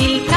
You.